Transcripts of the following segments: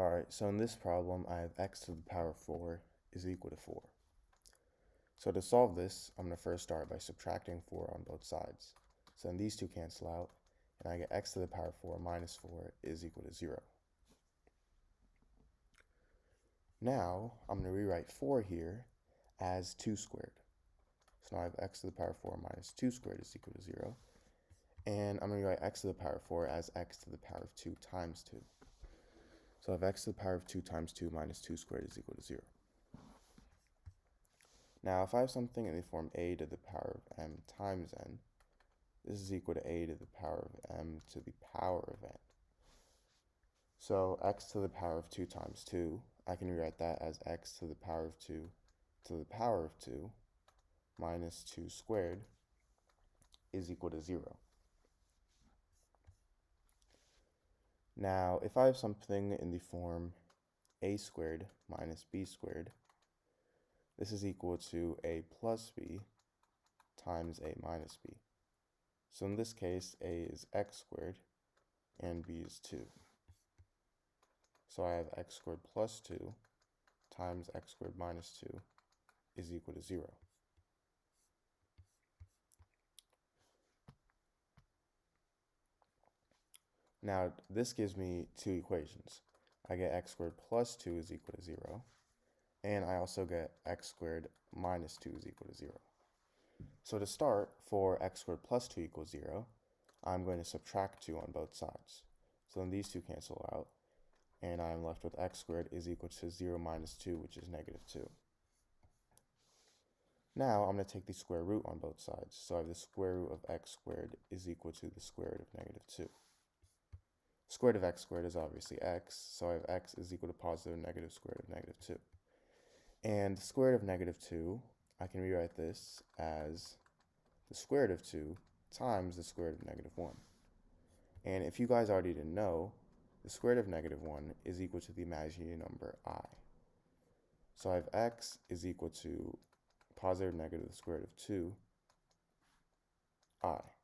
Alright, so in this problem, I have x to the power 4 is equal to 4. So to solve this, I'm going to first start by subtracting 4 on both sides. So then these two cancel out, and I get x to the power 4 minus 4 is equal to 0. Now, I'm going to rewrite 4 here as 2 squared. So now I have x to the power 4 minus 2 squared is equal to 0. And I'm going to write x to the power 4 as x to the power of 2 times 2. So I have x to the power of 2 times 2 minus 2 squared is equal to 0. Now, if I have something in the form a to the power of m times n, this is equal to a to the power of m to the power of n. So x to the power of 2 times 2, I can rewrite that as x to the power of 2 to the power of 2 minus 2 squared is equal to 0. Now, if I have something in the form a squared minus b squared, this is equal to a plus b times a minus b. So in this case, a is x squared and b is 2. So I have x squared plus 2 times x squared minus 2 is equal to 0. Now, this gives me two equations. I get x squared plus 2 is equal to 0, and I also get x squared minus 2 is equal to 0. So to start, for x squared plus 2 equals 0, I'm going to subtract 2 on both sides. So then these two cancel out, and I'm left with x squared is equal to 0 minus 2, which is negative 2. Now I'm going to take the square root on both sides. So I have the square root of x squared is equal to the square root of negative 2. Square root of x squared is obviously x, so I have x is equal to positive negative square root of negative 2. And the square root of negative 2, I can rewrite this as the square root of 2 times the square root of negative 1. And if you guys already didn't know, the square root of negative 1 is equal to the imaginary number i. So I have x is equal to positive negative the square root of 2 i.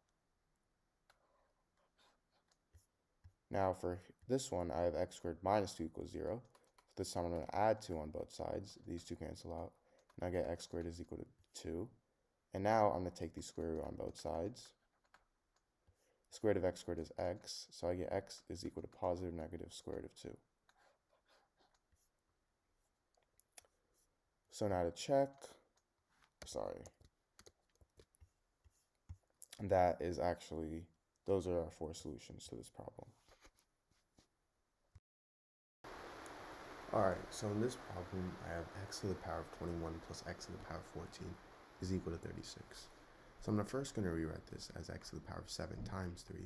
Now for this one, I have x squared minus 2 equals 0. So this time I'm going to add 2 on both sides. These two cancel out. And I get x squared is equal to 2. And now I'm going to take the square root on both sides. Square root of x squared is x. So I get x is equal to positive negative square root of 2. So now to check, sorry, that is actually, those are our four solutions to this problem. Alright, so in this problem, I have x to the power of 21 plus x to the power of 14 is equal to 36. So I'm first going to rewrite this as x to the power of 7 times 3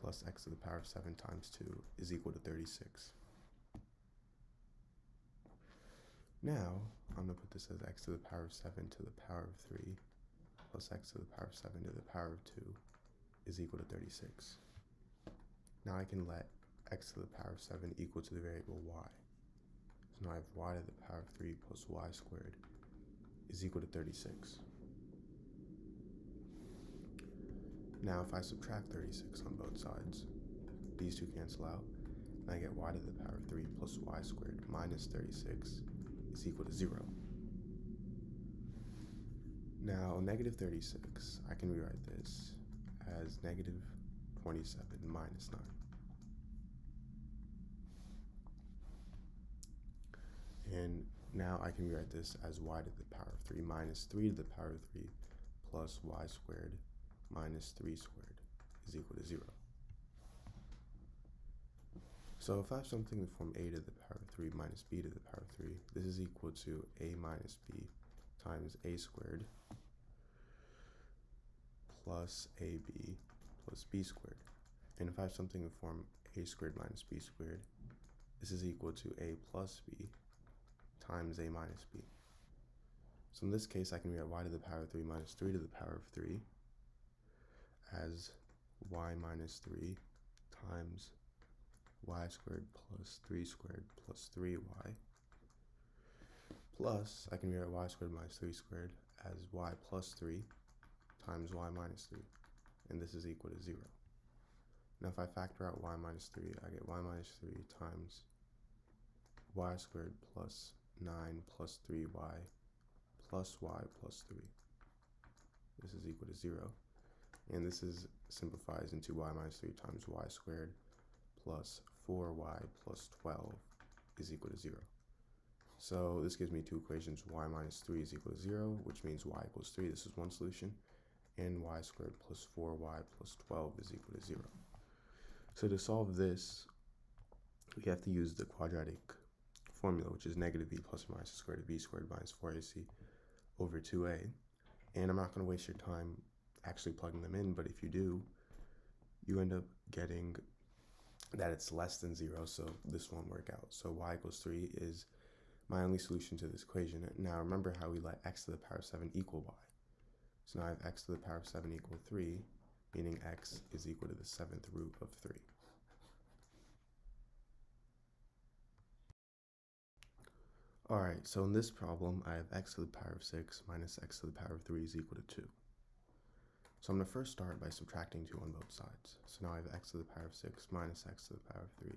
plus x to the power of 7 times 2 is equal to 36. Now, I'm going to put this as x to the power of 7 to the power of 3 plus x to the power of 7 to the power of 2 is equal to 36. Now I can let x to the power of 7 equal to the variable y. Now I have y to the power of 3 plus y squared is equal to 36. Now if I subtract 36 on both sides, these two cancel out, and I get y to the power of 3 plus y squared minus 36 is equal to 0. Now, negative 36, I can rewrite this as negative 27 minus 9. And now I can rewrite this as y to the power of 3 minus 3 to the power of 3 plus y squared minus 3 squared is equal to 0. So if I have something in the form a to the power of 3 minus b to the power of 3, this is equal to a minus b times a squared plus ab plus b squared. And if I have something in the form a squared minus b squared, this is equal to a plus b times a minus b. So in this case, I can rewrite y to the power of 3 minus 3 to the power of 3 as y minus 3 times y squared plus 3 squared plus 3y plus, I can rewrite y squared minus 3 squared as y plus 3 times y minus 3, and this is equal to 0. Now if I factor out y minus 3, I get y minus 3 times y squared plus 9 plus 3y plus y plus 3. This is equal to 0. And this is simplifies into y minus 3 times y squared plus 4y plus 12 is equal to 0. So this gives me two equations. y minus 3 is equal to 0, which means y equals 3. This is one solution. And y squared plus 4y plus 12 is equal to 0. So to solve this, we have to use the quadratic formula, which is negative b plus or minus the square root of b squared minus 4ac over 2a. And I'm not going to waste your time actually plugging them in, but if you do, you end up getting that it's less than 0, so this won't work out. So y equals 3 is my only solution to this equation. Now remember how we let x to the power of 7 equal y. So now I have x to the power of 7 equal 3, meaning x is equal to the 7th root of 3. Alright, so in this problem, I have x to the power of 6 minus x to the power of 3 is equal to 2. So I'm going to first start by subtracting 2 on both sides. So now I have x to the power of 6 minus x to the power of 3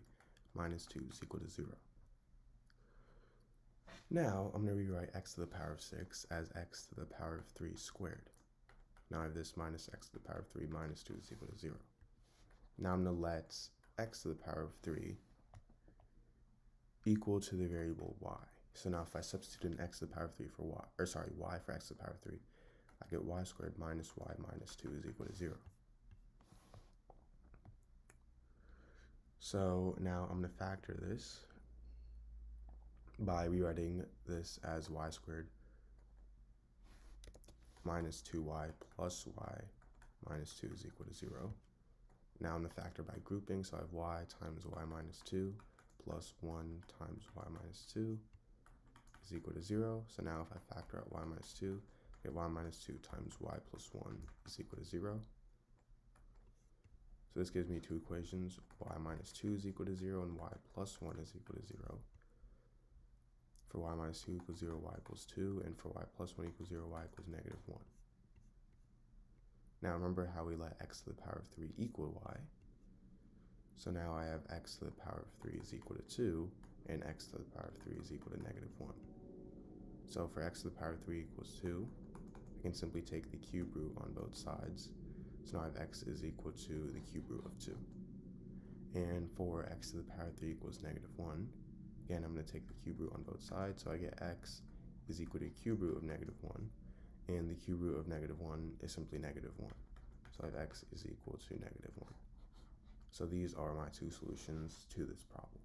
minus 2 is equal to 0. Now I'm going to rewrite x to the power of 6 as x to the power of 3 squared. Now I have this minus x to the power of 3 minus 2 is equal to 0. Now I'm going to let x to the power of 3 equal to the variable y. So now if I substitute an x to the power of 3 for y, or sorry, y for x to the power of 3, I get y squared minus y minus 2 is equal to 0. So now I'm going to factor this by rewriting this as y squared minus 2y plus y minus 2 is equal to 0. Now I'm going to factor by grouping, so I have y times y minus 2 plus 1 times y minus 2 is equal to 0. So now if I factor out y minus 2, get y minus 2 times y plus 1 is equal to 0. So this gives me two equations. y minus 2 is equal to 0 and y plus 1 is equal to 0. For y minus 2 equals 0, y equals 2. And for y plus 1 equals 0, y equals negative 1. Now remember how we let x to the power of 3 equal y. So now I have x to the power of 3 is equal to 2, and x to the power of 3 is equal to negative 1. So for x to the power of 3 equals 2, I can simply take the cube root on both sides. So now I have x is equal to the cube root of 2. And for x to the power of 3 equals negative 1, again, I'm going to take the cube root on both sides. So I get x is equal to cube root of negative 1. And the cube root of negative 1 is simply negative 1. So I have x is equal to negative 1. So these are my two solutions to this problem.